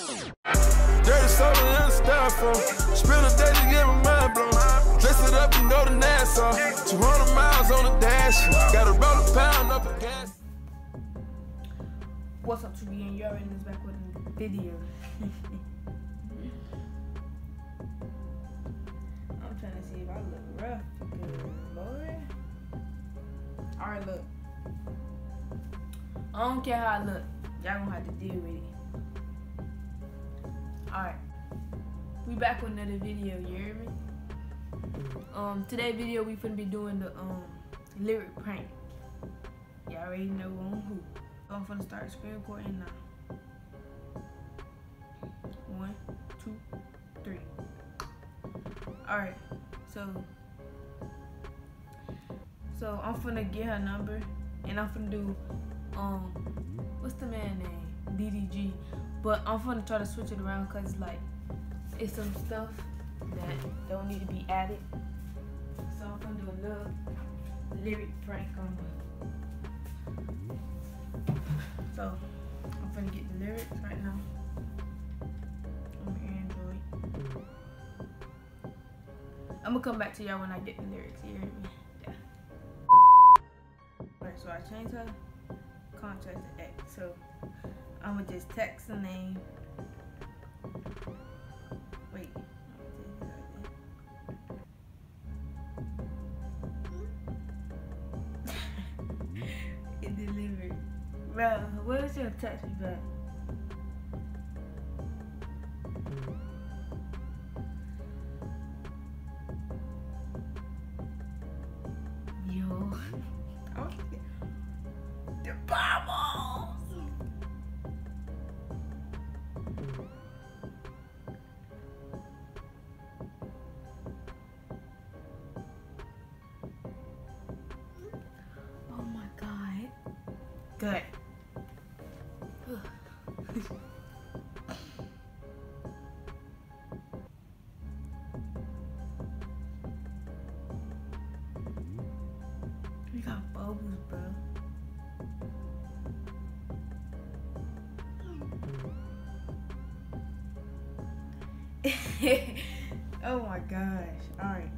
Dirty soda and styrofoam. Spend a day to get my mind blown. Dress it up, you know the Nassau. 200 miles on the dash. Gotta roll a pound up a gas. What's up, 2B? You're in this back with a video. I'm trying to see if I look rough. Good. Alright, look. I don't care how I look. Y'all gonna have to deal with it. Alright. We back with another video, you hear me? Um, today video we finna be doing the um lyric prank. Y'all already know on who. So I'm finna start screen recording now. One, two, three. Alright, so so I'm finna get her number and I'm finna do um what's the man name? DDG. But I'm gonna try to switch it around cause like it's some stuff that don't need to be added. So I'm gonna do a little lyric prank on her. So I'm gonna get the lyrics right now. On Android. I'm gonna come back to y'all when I get the lyrics. You hear me? Yeah. Alright, so I changed her contract to X. So I'm gonna just text the name. Wait. it delivered. Bro, what is your text me back? Yo. Okay. The Good. we got bubbles, bro. oh my gosh. Alright.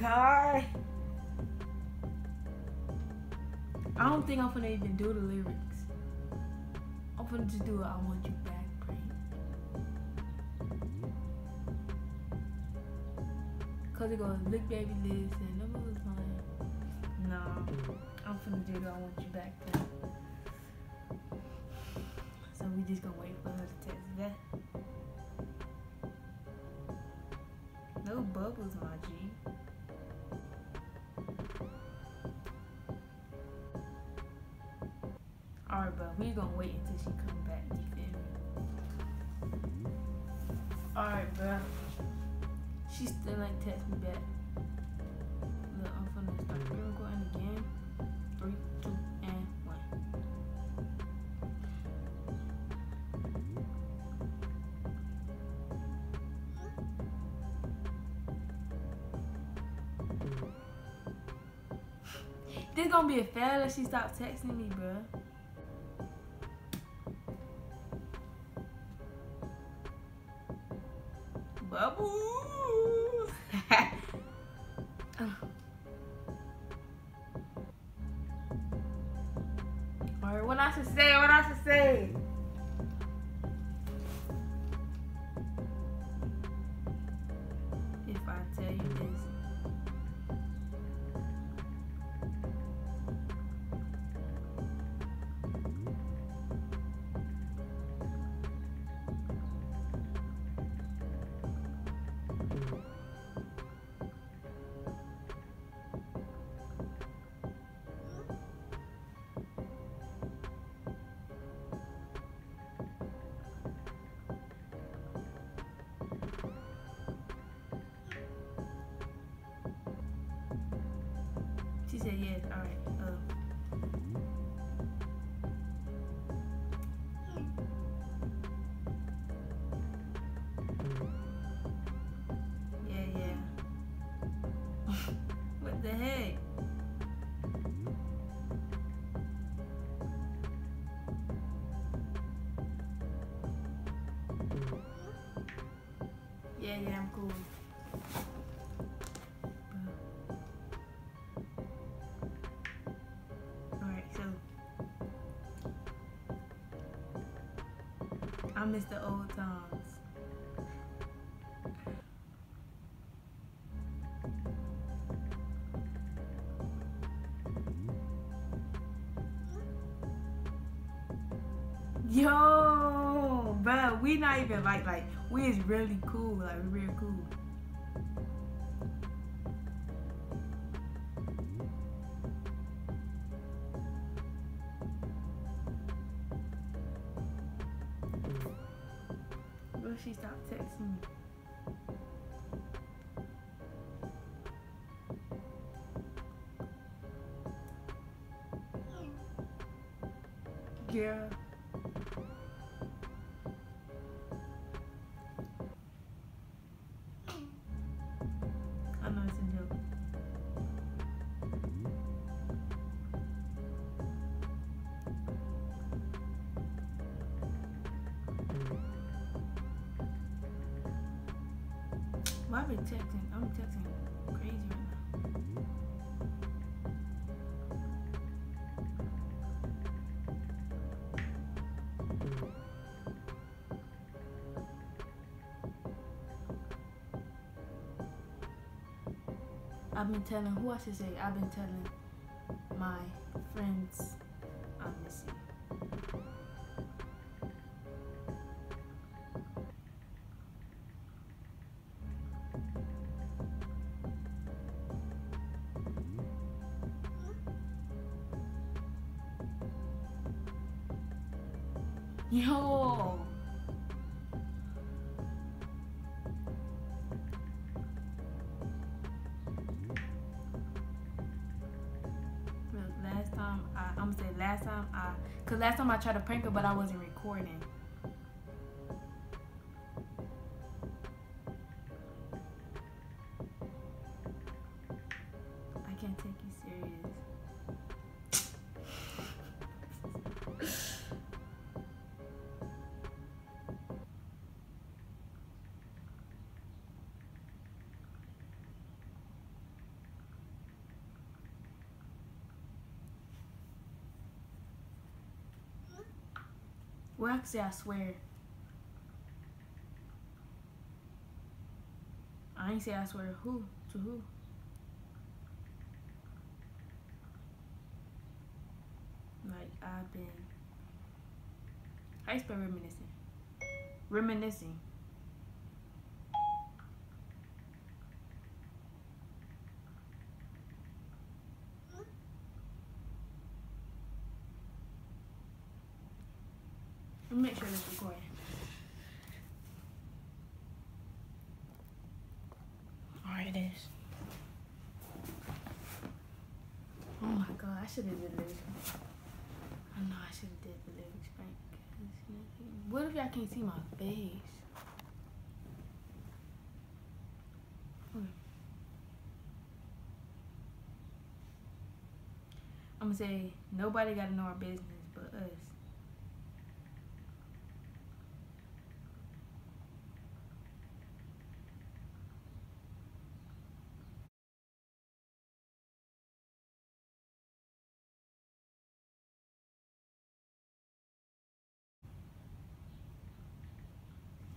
God. I don't think I'm gonna even do the lyrics. I'm gonna just do it. I want you back. Cause it goes look baby Liz and them was mine. No, I'm finna do the I want you back prank. So we just gonna wait for her to text back. No bubbles, my G. We gonna wait until she come back. You feel me? Alright, bro. She still ain't text me back. Look, I'm finna start recording again. Three, two, and one. This gonna be a fail if she stopped texting me, bro. Bubbles. Alright, what I should say, what I should say. said yes. All right. I miss the old times. Yo, bruh, we not even like like we is really cool, like we real cool. Texting I've been telling who I should say. I've been telling my friends last time I, cause last time I tried to prank her, but I wasn't recording. Well, I swear. I ain't say I swear who to who. Like I've been. I spell reminiscing. Reminiscing. Let me make sure this recording. Alright, it is. Oh my god, I should have did lyrics. I know I should have did the lyrics right. What if y'all can't see my face? Hmm. I'm gonna say nobody gotta know our business but us.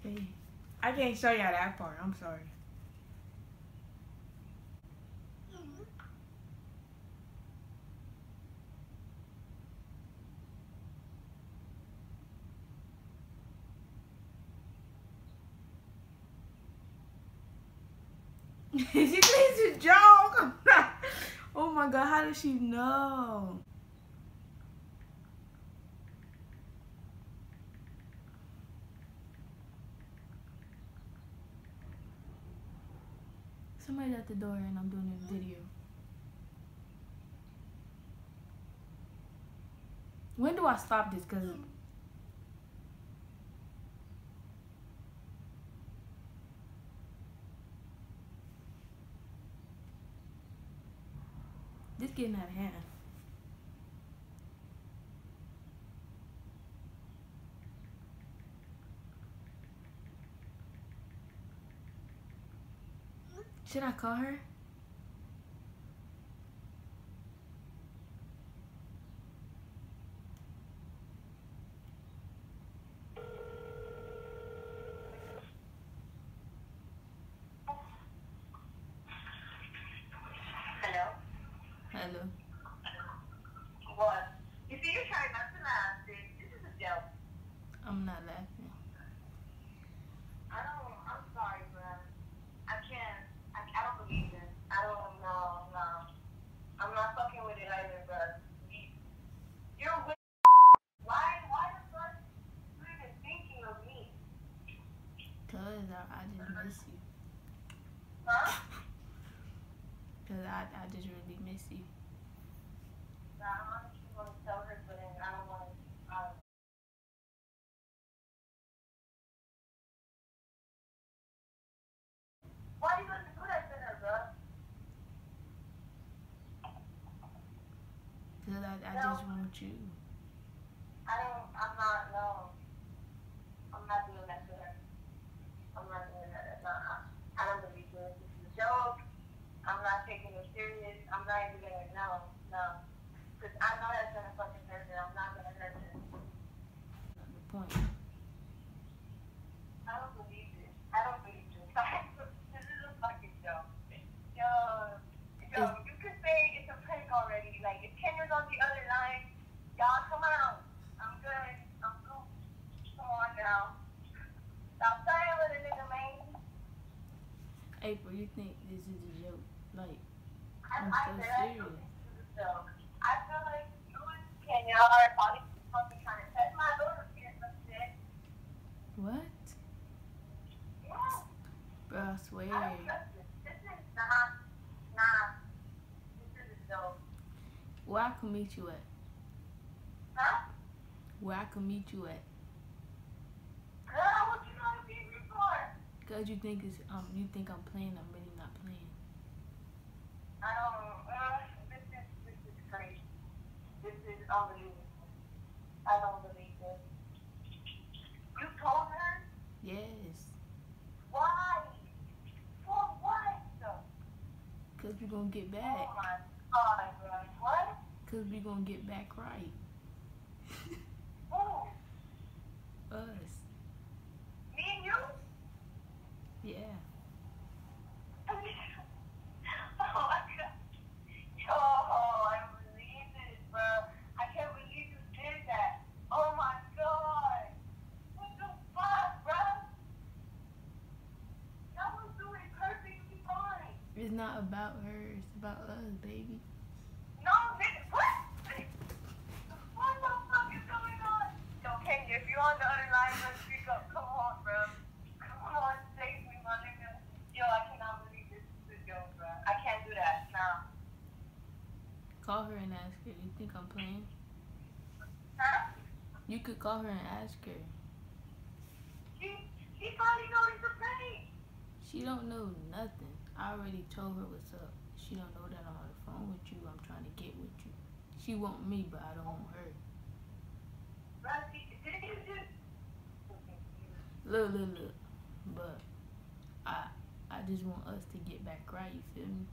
Hey, I can't show y'all that part. I'm sorry. she thinks a joke. oh my god, how does she know? Somebody's at the door and I'm doing a video. When do I stop this? Because... This getting out of hand. Should I call her? Hello? Hello. What? You see, you're trying not to laugh, bitch. This is a joke. I'm not laughing. I don't, I'm sorry, bro. I can't, I, I don't believe this. I don't know, no. I'm not fucking with it either, bro. You- You're with, why, why the fuck you even thinking of me? Cause I, I just miss you. Huh? Cause I, I just really miss you. Nah, I honestly want to tell her, but then I don't want to, um, why you gonna do that to her, bro? Cause I, I No. just want you. I don't, I'm not, no. I'm not doing that to her. I'm not doing that. That's not, I, don't believe this. This is a joke. I'm not taking it serious. I'm not even gonna, no, no. Because I know that's gonna fucking hurt her. I'm not gonna hurt her. The point. I don't believe this. I don't believe this. this is a fucking joke. Yo, yo, you could say it's a prank Like, Kenya's on the other line, y'all come out. I'm good. I'm cool. Come on now. Stop playing with a nigga, man. April, you think this is a joke? Like, I, I'm I so I serious. think this is a joke. I feel like you and Kenya are probably fucking trying to test my or some shit. what? Yeah. Bro, I swear. I don't trust this. This is not, nah. This is a joke. Where I can meet you at? Huh? Where I can meet you at? Girl, what you gonna be me for? Cause you think it's um you think I'm playing, I'm really not playing. I don't, uh, this is, this is crazy. This is unbelievable. I don't believe this. You told her? Yes. Why? For what? Cause we gonna get back. Oh my god, bro. What? Cause we gonna get back right. Who? Us. Me and you? Yeah. oh my god. Yo, I don't oh, believe this, bro. I can't believe you did that. Oh my god. What the fuck, bro? That was doing perfectly fine. It's not about her, it's about us, baby. No, nigga, what? What the fuck is going on? Yo, Kenya, if you're on the other line, let's speak up. Come on, bro. Come on, save me, my nigga. Yo, I cannot believe this is a joke, bro. I can't do that. Nah. Call her and ask her. You think I'm playing? Huh? You could call her and ask her. She, she probably knows the prank. She don't know nothing. I already told her what's up. She don't know that I'm on the phone with you. I'm trying to get with you. She want me, but I don't want her. Bro, she, did. Look, look, look. But I, I just want us to get back right. You feel me?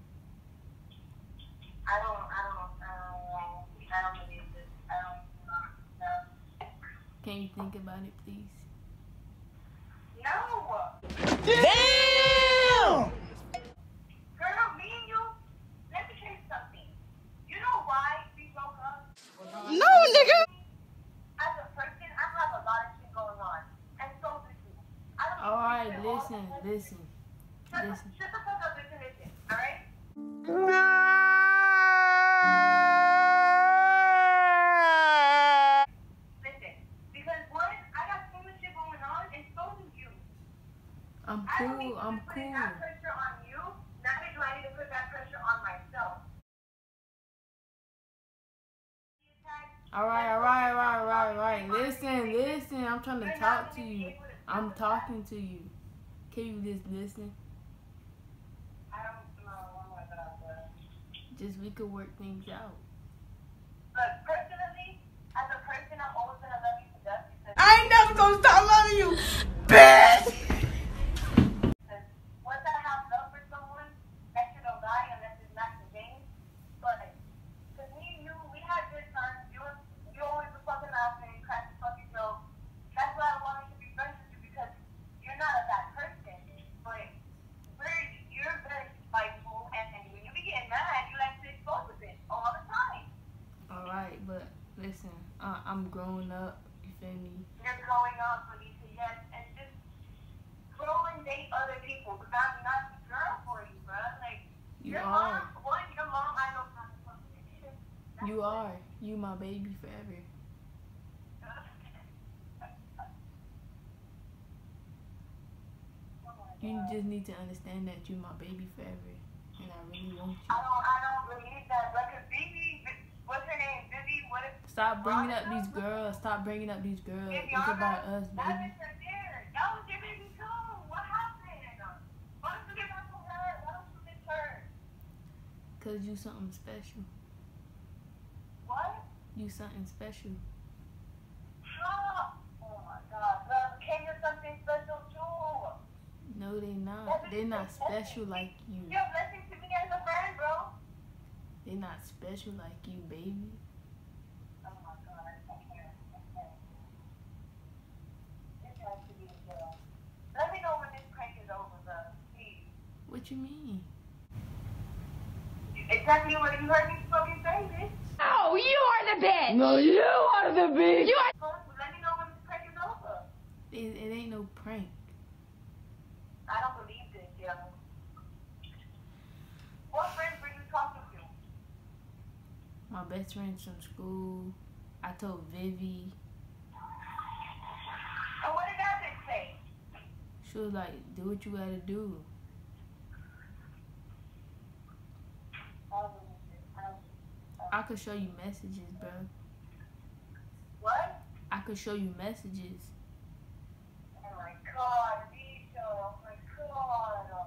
I don't, I don't, I don't, I don't believe this. I don't. Can you think about it, please? No! Damn! Girl, me and you, let me tell you something. You know why we broke up? No, nigga. As a person, I have a lot of shit going on. And so do you. I don't All right, think we're all listen, listen. Listen. shut the listen, to you. I'm talking to you. Can you just listen? I don't know. Oh my god. but- Just we could work things out. But personally, as a person, I'm always gonna love you to death because I ain't never gonna stop loving you, bitch. Because once I have love for someone, that shit don't die unless it's not the game. But, because me and you, we had good times. You, was- you always were fucking laughing, cracking fucking jokes. That's why I wanted to be friends with you because you're not a bad person. But we're, you're very spiteful, and, and when you be getting mad, you like to expose it all the time. All right, but listen, uh, I'm growing up. You feel me? You're growing up, Felicia, yes, and just grow and date other people. Because I'm not the girl for you, bro. Like, You your are. mom, one, your mom, I know how You are. You my baby forever. Oh you just need to understand that you my baby forever, and I really want you. I don't, I don't believe that. Because Vivi, what's her name? Vivi, what is Stop bringing up these girls. Stop bringing up these girls. It's about us, baby. bitch right there. That was your baby too. What happened? Why don't you get back with her? Why don't you miss her? Cause you something special. What? You something special. How? Oh my god. Can you something special too? No, they not. They not special like you. You're a blessing to me as a friend, bro. They not special like you, baby. Oh my god, I can't. I can't. This has to be a jail. Let me know when this prank is over, bro. Please. What you mean? Exactly what you heard me fucking say, bitch. Oh, you are the bitch. No, you are the bitch. You are. Let me know when this prank is over. It, it ain't no prank. I don't believe this, yo. What friends were you talking to? My best friends from school. I told Vivi. And what did that bitch say? She was like, "Do what you gotta do." I don't believe this. I don't believe I could show you messages, bro. What? I could show you messages. Oh my god, Vito. Oh my god.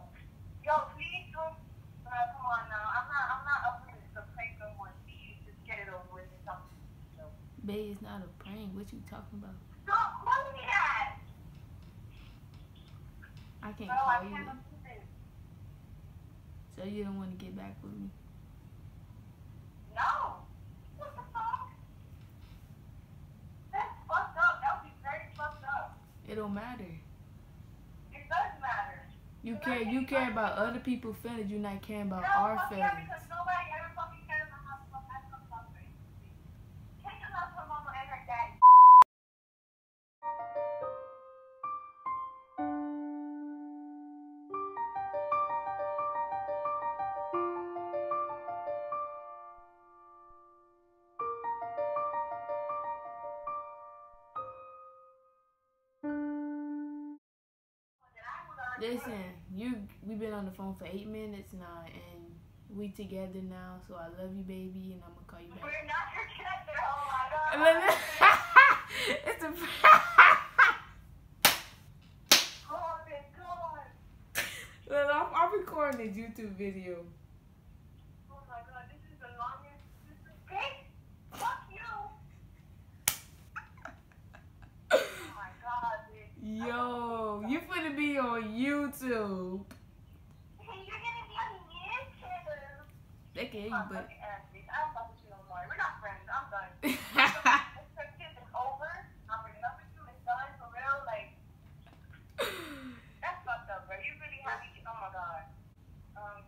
Yo, please don't. Uh, come on now. I'm not. I'm not up for this. The prank no more. Please, just get it over with. So, Babe, it's not a prank. What you talking about? Don't call me that. I can't Bro, I call you can't. So you don't want to get back with me? No. What the fuck? That's fucked up. That would be very fucked up. It don't matter. It does matter. You care. You care about other people's feelings. You not caring about No, our feelings. Listen, you. We've been on the phone for eight minutes now, and we together now. So I love you, baby, and I'm gonna call you back. We're not together. Oh my god. it's a. Come on, bitch. Come on. Well, I'm, I'm recording this YouTube video. Oh my god. This is the longest. This is bitch. Fuck you. Oh my god, bitch. Yo, you finna be on YouTube. Hey, you're gonna be on YouTube. They can hear you, I'm but. fucking ass, bitch. I don't fuck with you no more. We're not friends. I'm done. This is over. I'm breaking up with you. It's done for real. Like, that's fucked up, bro. You really have me. Oh my god. Um,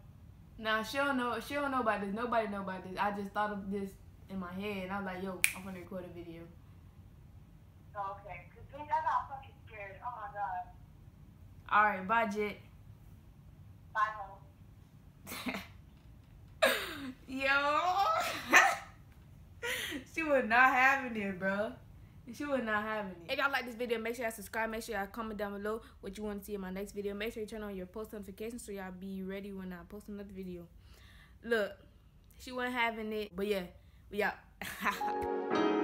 Nah, she don't know. She don't know about this. Nobody know about this. I just thought of this in my head, and I was like, "Yo, I'm gonna record a video." oh, okay. Cause I got fucking scared. Oh my god. All right, bye, Jet. Bye. Yo, she was not having it, bro. She was not having it. If y'all like this video, make sure y'all subscribe. Make sure y'all comment down below what you want to see in my next video. Make sure you turn on your post notifications so y'all be ready when I post another video. Look, she wasn't having it, but yeah, we out.